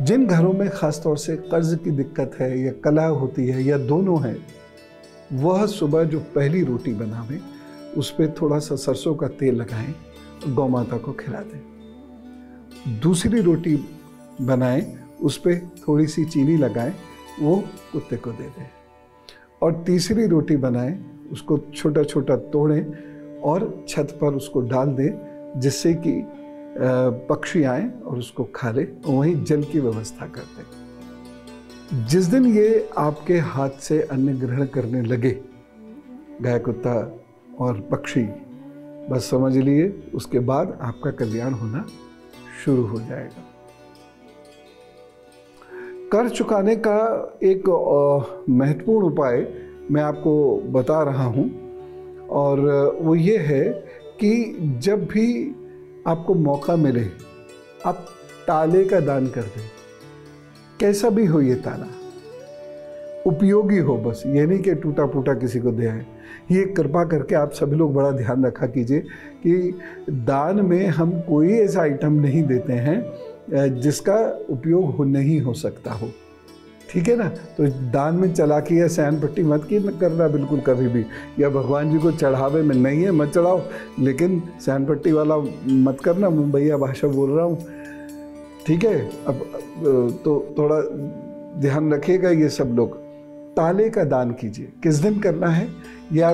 जिन घरों में ख़ास तौर से कर्ज की दिक्कत है या कला होती है या दोनों है, वह सुबह जो पहली रोटी बनावे, उस पर थोड़ा सा सरसों का तेल लगाएँ, गौ माता को खिला दें। दूसरी रोटी बनाएँ, उस पर थोड़ी सी चीनी लगाएँ, वो कुत्ते को दे दें। और तीसरी रोटी बनाएँ, उसको छोटा छोटा तोड़ें और छत पर उसको डाल दें, जिससे कि पक्षी आए और उसको खा ले वहीं जल की व्यवस्था कर दें जिस दिन ये आपके हाथ से अन्न ग्रहण करने लगे, गाय, कुत्ता और पक्षी, बस समझ लिए उसके बाद आपका कल्याण होना शुरू हो जाएगा। कर चुकाने का एक महत्वपूर्ण उपाय मैं आपको बता रहा हूँ, और वो ये है कि जब भी आपको मौका मिले, आप ताले का दान कर दें। कैसा भी हो ये ताला, उपयोगी हो बस, ये नहीं कि टूटा फूटा किसी को दे आए। ये कृपा करके आप सभी लोग बड़ा ध्यान रखा कीजिए कि दान में हम कोई ऐसा आइटम नहीं देते हैं, जिसका उपयोग हो नहीं हो सकता हो। ठीक है ना? तो दान में चलाकी या सहन पट्टी मत की करना बिल्कुल कभी भी। या भगवान जी को चढ़ावे में नहीं है, मत चढ़ाओ। लेकिन सहन पट्टी वाला मत करना मुंबईया भाषा बोल रहा हूँ। ठीक है? अब तो थोड़ा ध्यान रखिएगा ये सब लोग। ताले का दान कीजिए। किस दिन करना है? या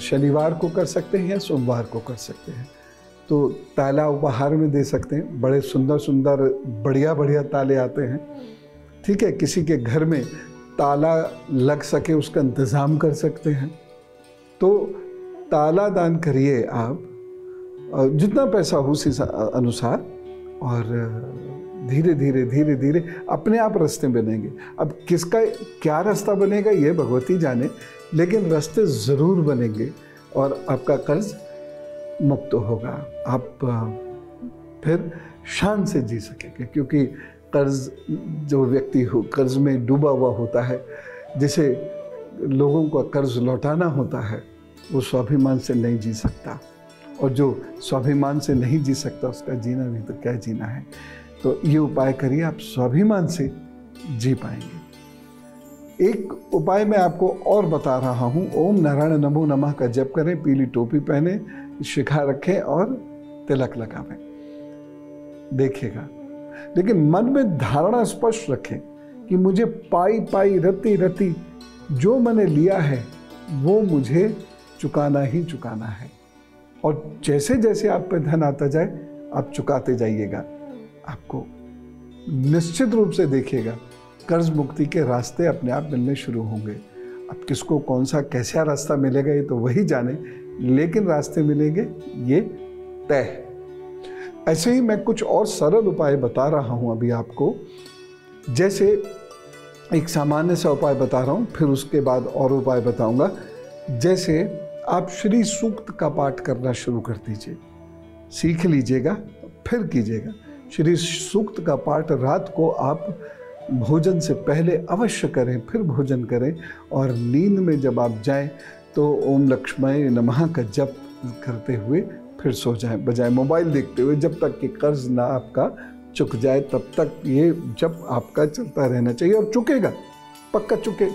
शनिवार को कर सकते हैं या सोमवार को कर सकते हैं? तो ताला उपहार में दे सकते हैं। बड़े सुंदर सुंदर बढ़िया बढ़िया ताले आते हैं। ठीक है, किसी के घर में ताला लग सके, उसका इंतज़ाम कर सकते हैं। तो ताला दान करिए आप जितना पैसा हो उसी अनुसार, और धीरे धीरे धीरे धीरे अपने आप रास्ते बनेंगे। अब किसका क्या रास्ता बनेगा, ये भगवती जाने, लेकिन रास्ते ज़रूर बनेंगे, और आपका कर्ज मुक्त होगा। आप फिर शान से जी सकेंगे, क्योंकि कर्ज, जो व्यक्ति हो, कर्ज में डूबा हुआ होता है, जिसे लोगों का कर्ज लौटाना होता है, वो स्वाभिमान से नहीं जी सकता। और जो स्वाभिमान से नहीं जी सकता, उसका जीना भी तो क्या जीना है? तो ये उपाय करिए, आप स्वाभिमान से जी पाएँगे। एक उपाय मैं आपको और बता रहा हूँ। ओम नारायण नमो नमः का जप करें, पीली टोपी पहने, शिखा रखें और तिलक लगावें। देखिएगा। लेकिन मन में धारणा स्पष्ट रखें कि मुझे पाई पाई रति रति जो मैंने लिया है, वो मुझे चुकाना ही चुकाना है। और जैसे जैसे आप पे धन आता जाए, आप चुकाते जाइएगा। आपको निश्चित रूप से देखिएगा, कर्ज मुक्ति के रास्ते अपने आप मिलने शुरू होंगे। अब किसको कौन सा कैसा रास्ता मिलेगा, ये तो वही जाने, लेकिन रास्ते मिलेंगे, ये तय। है ऐसे ही मैं कुछ और सरल उपाय बता रहा हूँ अभी आपको। जैसे एक सामान्य सा उपाय बता रहा हूँ, फिर उसके बाद और उपाय बताऊँगा। जैसे आप श्री सूक्त का पाठ करना शुरू कर दीजिए। सीख लीजिएगा, फिर कीजिएगा। श्री सूक्त का पाठ रात को आप भोजन से पहले अवश्य करें, फिर भोजन करें और नींद में जब आप जाएँ तो ओम लक्ष्मण नमः का जप करते हुए फिर सो जाए, बजाय मोबाइल देखते हुए जब तक कि कर्ज ना आपका चुक जाए, तब तक ये जब आपका चलता रहना चाहिए और चुकेगा, पक्का चुके।